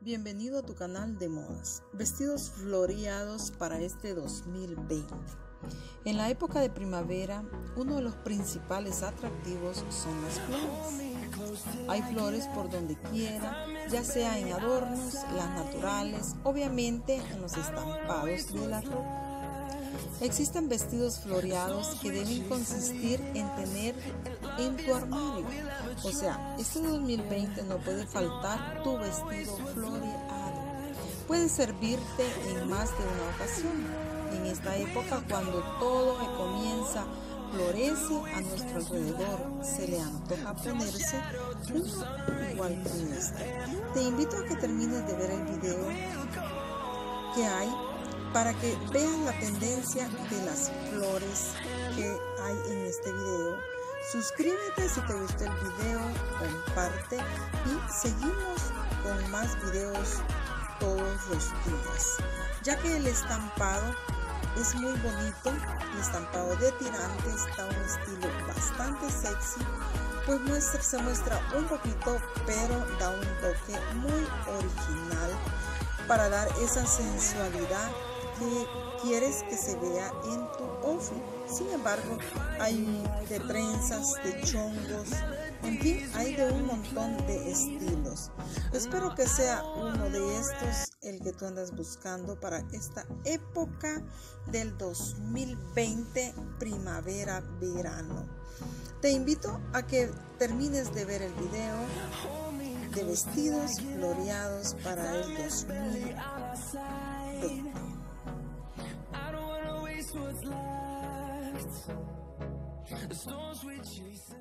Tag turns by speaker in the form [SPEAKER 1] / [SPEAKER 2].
[SPEAKER 1] Bienvenido a tu canal de modas. Vestidos floreados para este 2020. En la época de primavera, uno de los principales atractivos son las flores. Hay flores por donde quiera, ya sea en adornos, las naturales, obviamente en los estampados de la ropa. Existen vestidos floreados que deben consistir en tener en tu armario. O sea, este 2020 no puede faltar tu vestido floreado. Puede servirte en más de una ocasión. En esta época cuando todo comienza florece a nuestro alrededor, se le antoja ponerse uno igual que este. Te invito a que termines de ver el video que hay para que vean la tendencia de las flores que hay en este video. Suscríbete si te gustó el video, comparte y seguimos con más videos todos los días. Ya que el estampado es muy bonito, el estampado de tirantes da un estilo bastante sexy, pues se muestra un poquito pero da un toque muy original para dar esa sensualidad que quieres que se vea en tu outfit. Sin embargo, hay de trenzas, de chongos, en fin, hay de un montón de estilos. Espero que sea uno de estos el que tú andas buscando para esta época del 2020, primavera-verano. Te invito a que termines de ver el video de vestidos floreados para el 2020 what's left. The storms we chase